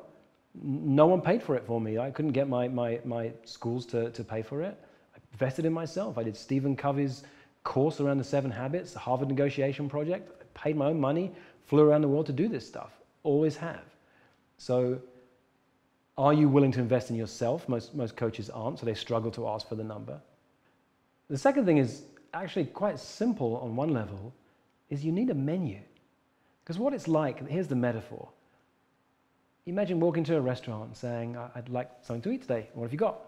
No one paid for it for me. I couldn't get my, my, my schools to, to pay for it. I invested in myself. I did Stephen Covey's course around the seven habits, the Harvard negotiation project. I paid my own money, flew around the world to do this stuff. Always have. So, are you willing to invest in yourself? Most, most coaches aren't, so they struggle to ask for the number. The second thing is actually quite simple on one level is you need a menu. Because what it's like, here's the metaphor. Imagine walking to a restaurant and saying, I'd like something to eat today. What have you got?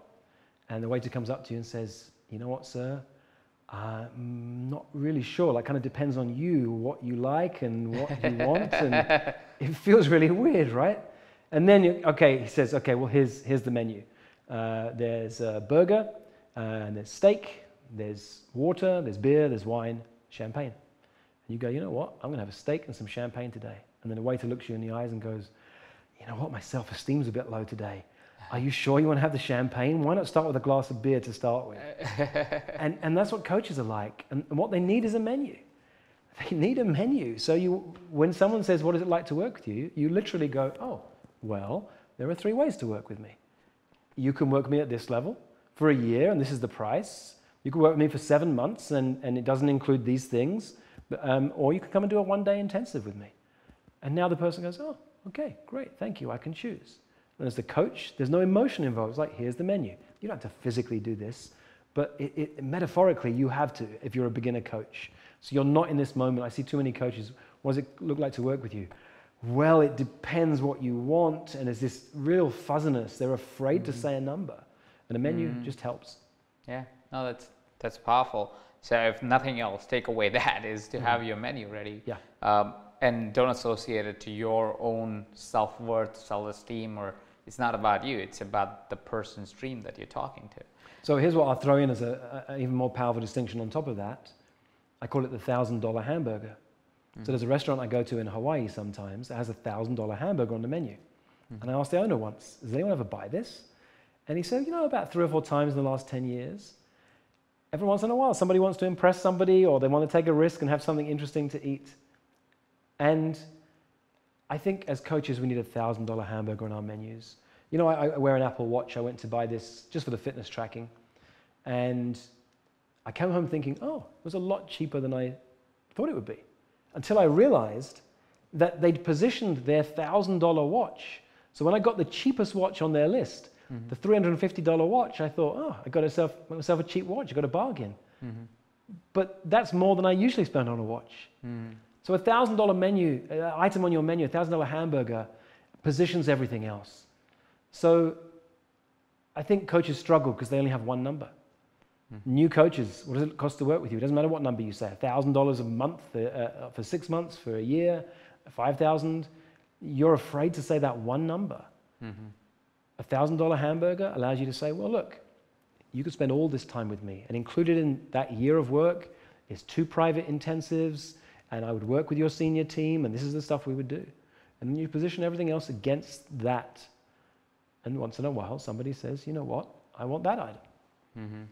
And the waiter comes up to you and says, You know what, sir? I'm not really sure. Like, kind of depends on you, what you like and what you want. And <laughs> it feels really weird, right? And then, you, okay, he says, okay, well, here's, here's the menu. Uh, there's a burger, uh, and there's steak, there's water, there's beer, there's wine, champagne. And you go, you know what? I'm going to have a steak and some champagne today. And then the waiter looks you in the eyes and goes, you know what? My self esteem's a bit low today. Are you sure you want to have the champagne? Why not start with a glass of beer to start with? <laughs> and, and that's what coaches are like. And, and what they need is a menu. They need a menu. So you, when someone says, What is it like to work with you? you literally go, Oh, well, there are three ways to work with me. You can work with me at this level for a year, and this is the price. You can work with me for seven months, and, and it doesn't include these things. Um, or you can come and do a one day intensive with me. And now the person goes, Oh, okay, great, thank you, I can choose. And as the coach, there's no emotion involved. It's like, here's the menu. You don't have to physically do this, but it, it, metaphorically, you have to if you're a beginner coach. So you're not in this moment. I see too many coaches. What does it look like to work with you? Well, it depends what you want, and there's this real fuzziness. They're afraid mm-hmm. to say a number, and a menu mm-hmm. just helps. Yeah, no, that's that's powerful. So if nothing else, take away <laughs> that is to mm-hmm. have your menu ready. Yeah. Um, and don't associate it to your own self worth, self esteem, or it's not about you. It's about the person's dream that you're talking to. So here's what I'll throw in as an even more powerful distinction on top of that. I call it the thousand dollar hamburger. Mm. So there's a restaurant I go to in Hawaii sometimes that has a thousand dollar hamburger on the menu. Mm. And I asked the owner once, does anyone ever buy this? And he said, you know, about three or four times in the last 10 years. Every once in a while, somebody wants to impress somebody or they want to take a risk and have something interesting to eat. And I think as coaches, we need a thousand dollar hamburger on our menus. You know, I, I wear an Apple Watch. I went to buy this just for the fitness tracking. And I came home thinking, oh, it was a lot cheaper than I thought it would be. Until I realized that they'd positioned their $1,000 watch. So when I got the cheapest watch on their list, mm-hmm. the $350 watch, I thought, oh, I got myself, myself a cheap watch. I got a bargain. Mm-hmm. But that's more than I usually spend on a watch. Mm. So a $1,000 menu, uh, item on your menu, a $1,000 hamburger, positions everything else. So I think coaches struggle because they only have one number. Mm-hmm. New coaches, what does it cost to work with you? It doesn't matter what number you say, $1,000 a month for, uh, uh, for six months, for a year, 5000 You're afraid to say that one number. Mm-hmm. A $1,000 hamburger allows you to say, well, look, you could spend all this time with me. And included in that year of work is two private intensives, and I would work with your senior team, and this is the stuff we would do. And then you position everything else against that. And once in a while, somebody says, you know what, I want that item. Mm-hmm.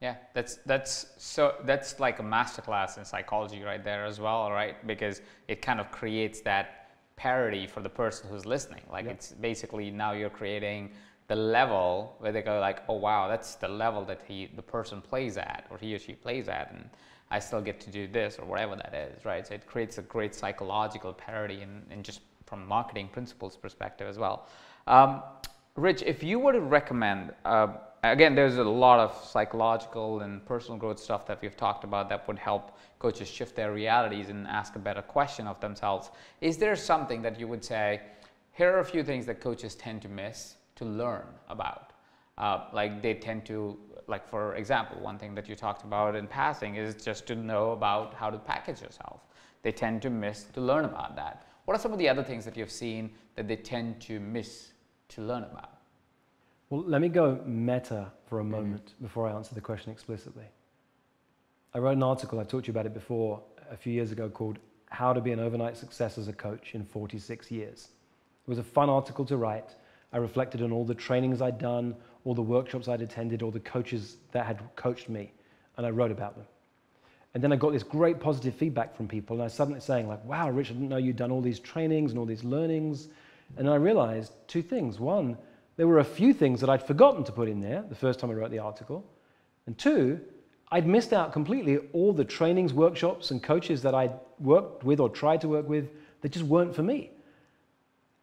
Yeah, that's that's so that's like a masterclass in psychology right there as well, right? Because it kind of creates that parity for the person who's listening. Like it's basically now you're creating the level where they go like, oh wow, that's the level that he the person plays at or he or she plays at, and I still get to do this or whatever that is, right? So it creates a great psychological parity and, and just from marketing principles perspective as well. Um, Rich, if you were to recommend uh, again, there's a lot of psychological and personal growth stuff that we've talked about that would help coaches shift their realities and ask a better question of themselves. Is there something that you would say, here are a few things that coaches tend to miss to learn about? Uh, like they tend to, like for example, one thing that you talked about in passing is just to know about how to package yourself. They tend to miss to learn about that. What are some of the other things that you've seen that they tend to miss to learn about? Well, let me go meta for a mm-hmm. moment mm-hmm. before I answer the question explicitly. I wrote an article, I talked to you about it before, a few years ago, called How to Be an Overnight Success as a Coach in 46 Years. It was a fun article to write. I reflected on all the trainings I'd done, all the workshops I'd attended, all the coaches that had coached me, and I wrote about them. And then I got this great positive feedback from people, and I suddenly saying, like, wow, Rich, I didn't know you'd done all these trainings and all these learnings. And I realized two things. One, there were a few things that I'd forgotten to put in there the first time I wrote the article. And two, I'd missed out completely all the trainings, workshops, and coaches that I'd worked with or tried to work with that just weren't for me.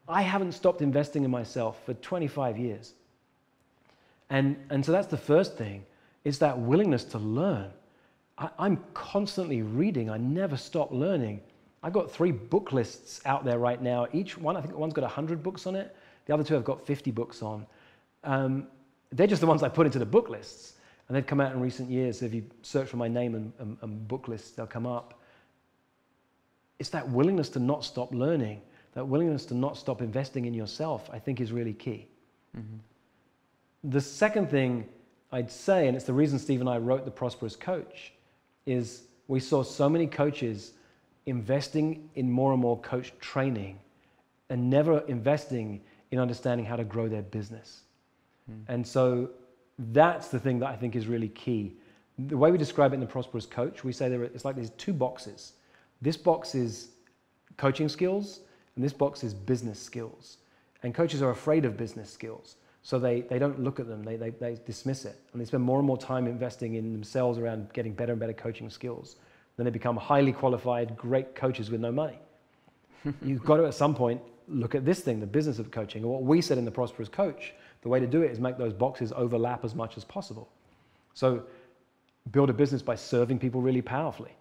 I haven't stopped investing in myself for 25 years. And, and so that's the first thing, is that willingness to learn. I, I'm constantly reading, I never stop learning. I've got three book lists out there right now. Each one, I think one's got 100 books on it. The other two I've got 50 books on. Um, they're just the ones I put into the book lists. And they've come out in recent years. So if you search for my name and, and, and book lists, they'll come up. It's that willingness to not stop learning, that willingness to not stop investing in yourself, I think is really key. Mm-hmm. The second thing I'd say, and it's the reason Steve and I wrote The Prosperous Coach, is we saw so many coaches investing in more and more coach training and never investing in understanding how to grow their business. Mm. And so that's the thing that I think is really key. The way we describe it in the Prosperous Coach, we say there it's like there's two boxes. This box is coaching skills, and this box is business skills. And coaches are afraid of business skills. So they, they don't look at them, they, they, they dismiss it. And they spend more and more time investing in themselves around getting better and better coaching skills. Then they become highly qualified, great coaches with no money. <laughs> You've got to, at some point, look at this thing, the business of coaching. And what we said in the Prosperous Coach, the way to do it is make those boxes overlap as much as possible. So, build a business by serving people really powerfully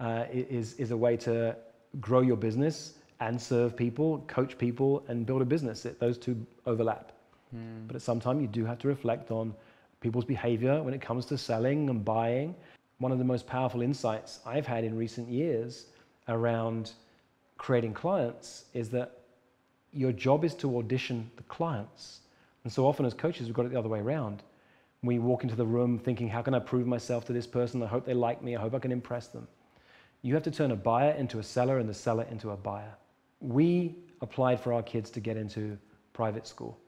uh, is, is a way to grow your business and serve people, coach people, and build a business. It, those two overlap. Mm. But at some time, you do have to reflect on people's behavior when it comes to selling and buying. One of the most powerful insights I've had in recent years around creating clients is that your job is to audition the clients. And so often as coaches, we've got it the other way around. We walk into the room thinking, how can I prove myself to this person? I hope they like me. I hope I can impress them. You have to turn a buyer into a seller and the seller into a buyer. We applied for our kids to get into private school.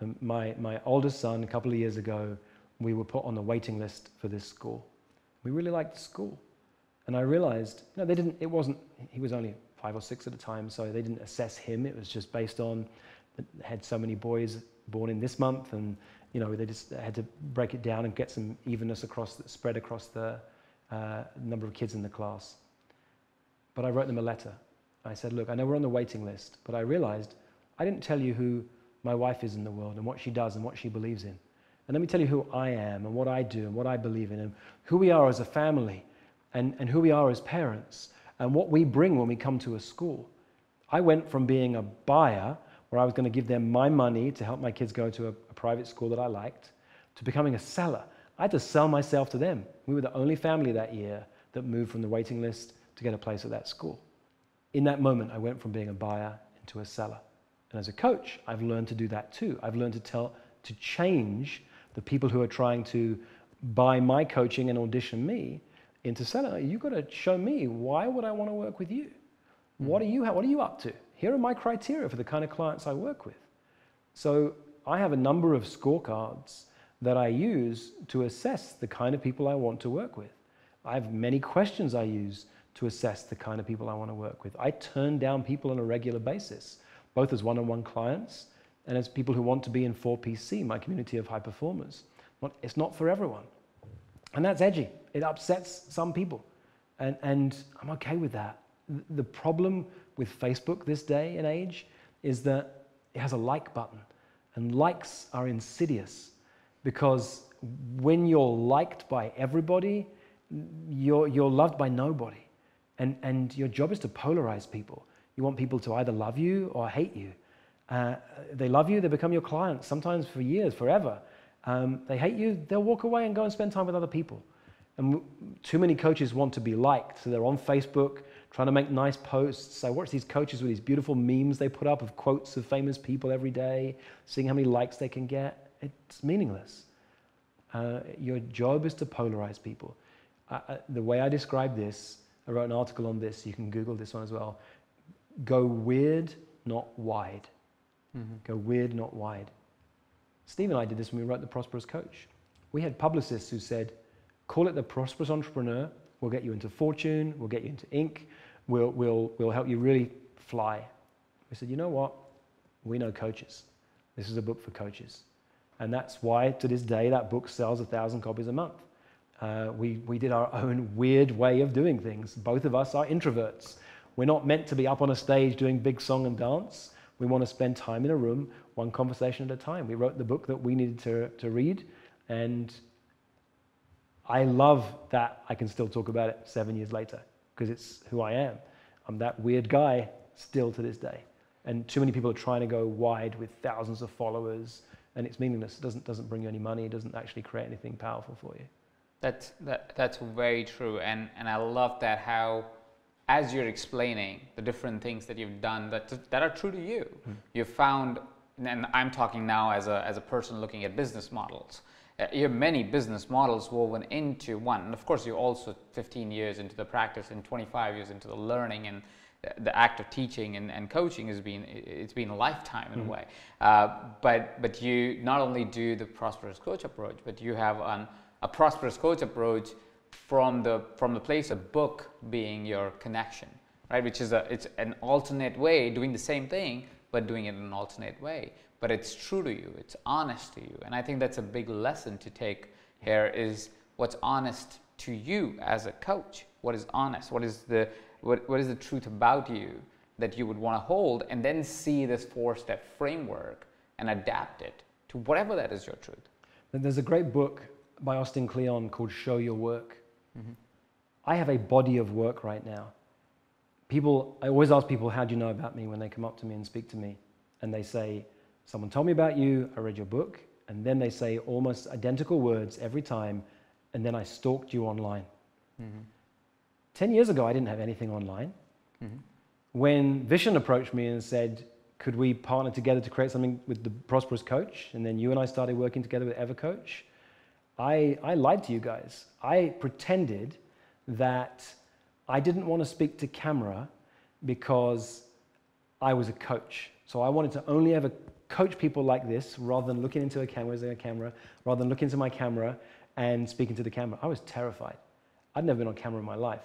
And my, my oldest son, a couple of years ago, we were put on the waiting list for this school. We really liked the school. And I realized, no, they didn't, it wasn't, he was only five or six at a time, so they didn't assess him. It was just based on, that had so many boys born in this month, and you know, they just had to break it down and get some evenness across, spread across the uh, number of kids in the class. But I wrote them a letter. I said, look, I know we're on the waiting list, but I realized I didn't tell you who my wife is in the world and what she does and what she believes in. And let me tell you who I am and what I do and what I believe in and who we are as a family and, and who we are as parents and what we bring when we come to a school. I went from being a buyer, where I was going to give them my money to help my kids go to a, a private school that I liked, to becoming a seller. I had to sell myself to them. We were the only family that year that moved from the waiting list to get a place at that school. In that moment, I went from being a buyer into a seller. And as a coach, I've learned to do that too. I've learned to tell, to change the people who are trying to buy my coaching and audition me into selling. You've got to show me why would I want to work with you? What are mm-hmm. you, what are you up to? Here are my criteria for the kind of clients I work with. So I have a number of scorecards that I use to assess the kind of people I want to work with. I have many questions I use to assess the kind of people I want to work with. I turn down people on a regular basis, both as one on one clients and as people who want to be in 4PC, my community of high performers. It's not for everyone. And that's edgy. It upsets some people. And, and I'm okay with that. The problem with Facebook this day and age is that it has a like button. And likes are insidious because when you're liked by everybody, you're, you're loved by nobody. And, and your job is to polarize people. You want people to either love you or hate you. Uh, they love you, they become your clients, sometimes for years, forever. Um, they hate you, they'll walk away and go and spend time with other people. And too many coaches want to be liked. So they're on Facebook trying to make nice posts. I watch these coaches with these beautiful memes they put up of quotes of famous people every day, seeing how many likes they can get. It's meaningless. Uh, your job is to polarize people. Uh, the way I describe this, I wrote an article on this, you can Google this one as well. Go weird, not wide. Mm-hmm. Go weird, not wide. Steve and I did this when we wrote The Prosperous Coach. We had publicists who said, call it The Prosperous Entrepreneur. We'll get you into Fortune, we'll get you into Inc., we'll, we'll, we'll help you really fly. We said, you know what? We know coaches. This is a book for coaches. And that's why to this day that book sells a thousand copies a month. Uh, we, we did our own weird way of doing things. Both of us are introverts. We're not meant to be up on a stage doing big song and dance. We want to spend time in a room, one conversation at a time. We wrote the book that we needed to, to read, and I love that I can still talk about it seven years later because it's who I am. I'm that weird guy still to this day. And too many people are trying to go wide with thousands of followers, and it's meaningless. It doesn't, doesn't bring you any money, it doesn't actually create anything powerful for you. That's, that, that's very true. And, and I love that how as you're explaining the different things that you've done that, that are true to you, mm. you've found, and I'm talking now as a, as a person looking at business models, uh, you have many business models woven into one. And of course, you're also 15 years into the practice and 25 years into the learning and the act of teaching and, and coaching has been it's been a lifetime in mm. a way uh, but but you not only do the prosperous coach approach but you have an, a prosperous coach approach from the from the place of book being your connection, right? Which is a it's an alternate way doing the same thing, but doing it in an alternate way. But it's true to you, it's honest to you, and I think that's a big lesson to take here is what's honest to you as a coach. What is honest? What is the what, what is the truth about you? that you would want to hold and then see this four step framework and adapt it to whatever that is your truth. There's a great book by Austin Kleon called Show Your Work. Mm-hmm. I have a body of work right now. People, I always ask people, how do you know about me when they come up to me and speak to me? And they say, someone told me about you, I read your book, and then they say almost identical words every time, and then I stalked you online. Mm-hmm. 10 years ago, I didn't have anything online. Mm-hmm. When Vishen approached me and said, could we partner together to create something with the Prosperous Coach? And then you and I started working together with EverCoach. I, I lied to you guys. I pretended that I didn't want to speak to camera because I was a coach. So I wanted to only ever coach people like this rather than looking into a camera, a camera, rather than looking into my camera and speaking to the camera. I was terrified. I'd never been on camera in my life.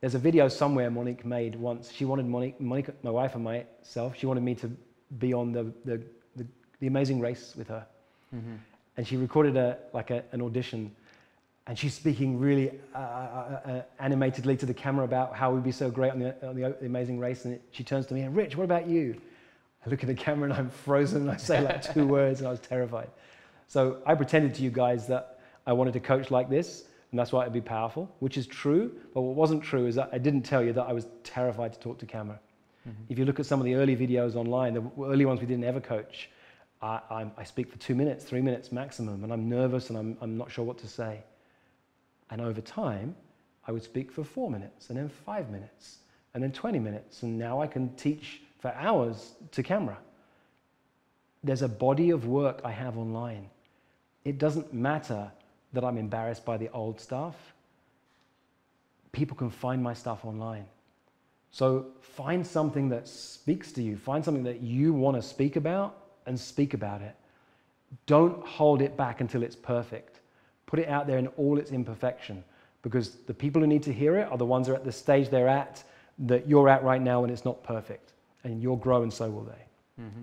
There's a video somewhere Monique made once. She wanted Monique, Monique my wife and myself, she wanted me to be on the, the, the, the Amazing Race with her. Mm-hmm. And she recorded a, like a, an audition. And she's speaking really uh, uh, uh, animatedly to the camera about how we'd be so great on the, on the, the Amazing Race. And it, she turns to me and, Rich, what about you? I look at the camera and I'm frozen and I say like two <laughs> words and I was terrified. So I pretended to you guys that I wanted to coach like this and that's why it'd be powerful, which is true. But what wasn't true is that I didn't tell you that I was terrified to talk to camera. Mm-hmm. If you look at some of the early videos online, the early ones we didn't ever coach, I, I, I, speak for two minutes, three minutes maximum, and I'm nervous and I'm, I'm not sure what to say. And over time, I would speak for four minutes, and then five minutes, and then 20 minutes, and now I can teach for hours to camera. There's a body of work I have online. It doesn't matter that I'm embarrassed by the old stuff, people can find my stuff online. So find something that speaks to you, find something that you want to speak about and speak about it. Don't hold it back until it's perfect. Put it out there in all its imperfection because the people who need to hear it are the ones who are at the stage they're at that you're at right now and it's not perfect. And you'll grow and so will they. Mm-hmm.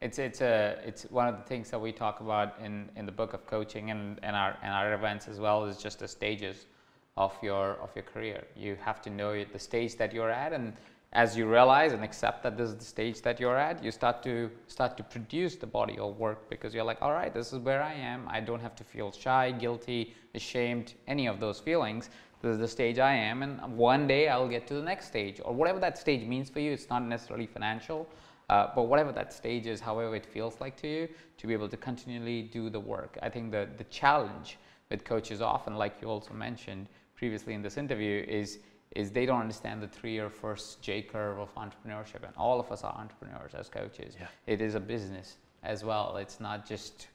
It's it's a it's one of the things that we talk about in, in the book of coaching and, and our and our events as well is just the stages of your of your career. You have to know the stage that you're at and as you realize and accept that this is the stage that you're at, you start to start to produce the body of work because you're like, all right, this is where I am. I don't have to feel shy, guilty, ashamed, any of those feelings. This is the stage I am, and one day I'll get to the next stage or whatever that stage means for you. It's not necessarily financial, uh, but whatever that stage is, however it feels like to you, to be able to continually do the work. I think the, the challenge with coaches often, like you also mentioned previously in this interview, is is they don't understand the three-year first J curve of entrepreneurship, and all of us are entrepreneurs as coaches. Yeah. It is a business as well. It's not just,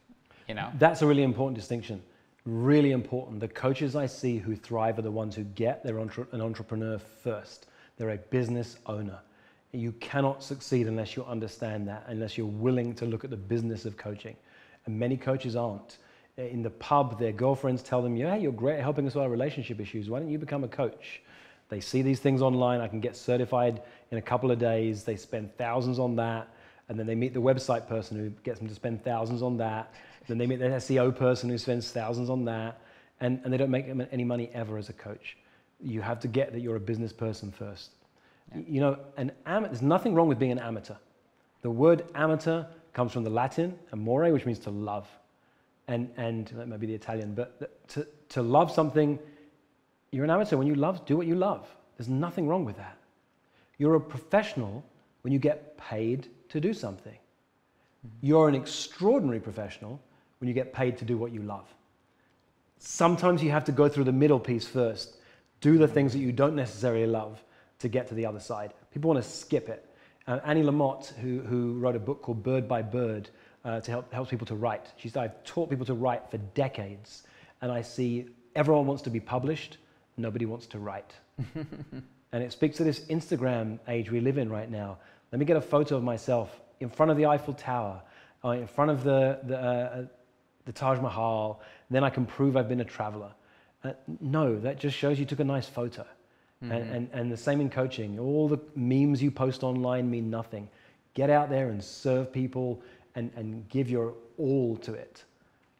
you know. That's a really important distinction. Really important. The coaches I see who thrive are the ones who get their entre- an entrepreneur first. They're a business owner. You cannot succeed unless you understand that, unless you're willing to look at the business of coaching. And many coaches aren't. In the pub, their girlfriends tell them, Yeah, you're great at helping us with our relationship issues. Why don't you become a coach? They see these things online. I can get certified in a couple of days. They spend thousands on that. And then they meet the website person who gets them to spend thousands on that. Then they meet the SEO person who spends thousands on that. And, and they don't make any money ever as a coach. You have to get that you're a business person first. Yeah. You know, an am- there's nothing wrong with being an amateur. The word amateur comes from the Latin, amore, which means to love. And, and that might be the Italian, but to, to love something, you're an amateur when you love, do what you love. There's nothing wrong with that. You're a professional when you get paid to do something. You're an extraordinary professional when you get paid to do what you love. Sometimes you have to go through the middle piece first, do the things that you don't necessarily love, to get to the other side. People want to skip it. Uh, Annie Lamott, who, who wrote a book called Bird by Bird uh, to help helps people to write. She said, I've taught people to write for decades, and I see everyone wants to be published, nobody wants to write. <laughs> and it speaks to this Instagram age we live in right now. Let me get a photo of myself in front of the Eiffel Tower, uh, in front of the, the, uh, the Taj Mahal, then I can prove I've been a traveler. Uh, no, that just shows you took a nice photo. Mm-hmm. And, and, and the same in coaching. All the memes you post online mean nothing. Get out there and serve people and, and give your all to it.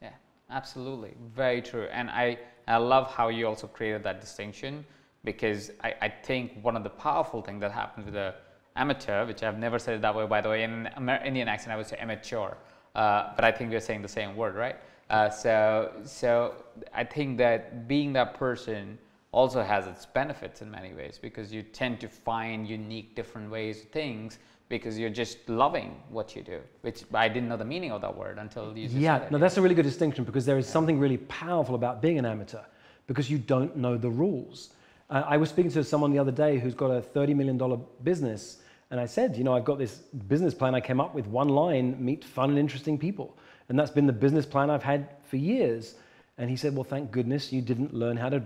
Yeah, absolutely. Very true. And I, I love how you also created that distinction because I, I think one of the powerful things that happens with a amateur, which I've never said it that way, by the way. In an Indian accent, I would say amateur. Uh, but I think we're saying the same word, right? Uh, so, so I think that being that person also has its benefits in many ways because you tend to find unique, different ways things because you're just loving what you do, which I didn't know the meaning of that word until you just yeah, said it. no, that's a really good distinction because there is something really powerful about being an amateur because you don't know the rules. Uh, I was speaking to someone the other day who's got a $30 million business, and I said, you know, I've got this business plan I came up with one line meet fun and interesting people. And that's been the business plan I've had for years. And he said, well, thank goodness you didn't learn how to,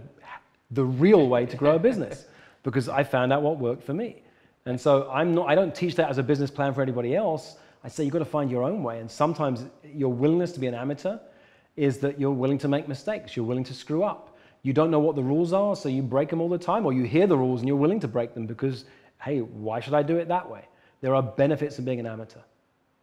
the real way to grow a business <laughs> because I found out what worked for me. And so I'm not, I don't teach that as a business plan for anybody else. I say you've got to find your own way. And sometimes your willingness to be an amateur is that you're willing to make mistakes, you're willing to screw up. You don't know what the rules are, so you break them all the time, or you hear the rules and you're willing to break them because, hey, why should I do it that way? There are benefits of being an amateur.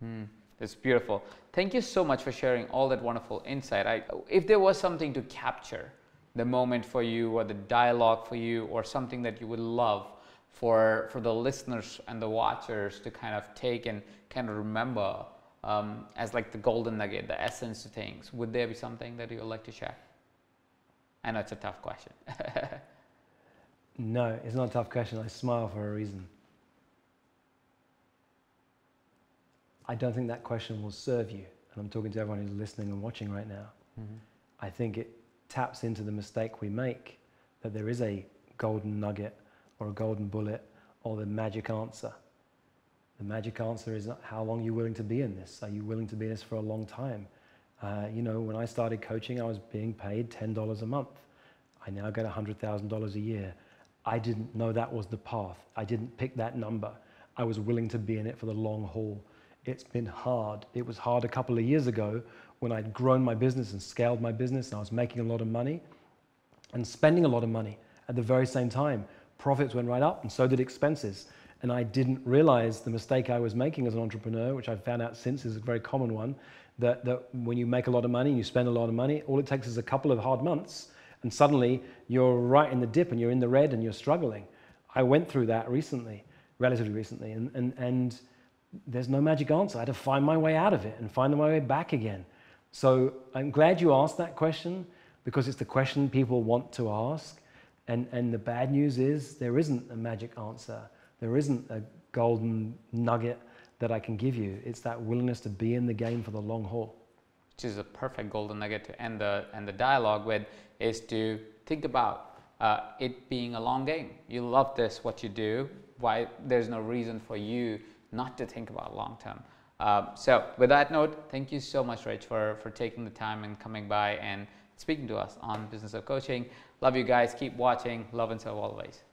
Mm, that's beautiful. Thank you so much for sharing all that wonderful insight. I, if there was something to capture the moment for you, or the dialogue for you, or something that you would love for, for the listeners and the watchers to kind of take and kind of remember um, as like the golden nugget, the essence of things, would there be something that you would like to share? I know it's a tough question. <laughs> no, it's not a tough question. I smile for a reason. I don't think that question will serve you. And I'm talking to everyone who's listening and watching right now. Mm-hmm. I think it taps into the mistake we make that there is a golden nugget or a golden bullet or the magic answer. The magic answer is how long are you willing to be in this? Are you willing to be in this for a long time? Uh, you know, when I started coaching, I was being paid $10 a month. I now get $100,000 a year. I didn't know that was the path. I didn't pick that number. I was willing to be in it for the long haul. It's been hard. It was hard a couple of years ago when I'd grown my business and scaled my business and I was making a lot of money and spending a lot of money at the very same time. Profits went right up and so did expenses. And I didn't realize the mistake I was making as an entrepreneur, which I've found out since is a very common one, that, that when you make a lot of money and you spend a lot of money, all it takes is a couple of hard months and suddenly you're right in the dip and you're in the red and you're struggling. I went through that recently, relatively recently, and, and, and there's no magic answer. I had to find my way out of it and find my way back again. So I'm glad you asked that question because it's the question people want to ask. And, and the bad news is there isn't a magic answer. There isn't a golden nugget that I can give you. It's that willingness to be in the game for the long haul. Which is a perfect golden nugget to end the, end the dialogue with is to think about uh, it being a long game. You love this, what you do. Why there's no reason for you not to think about long term. Uh, so with that note, thank you so much, Rich, for, for taking the time and coming by and speaking to us on Business of Coaching. Love you guys. Keep watching. Love and serve always.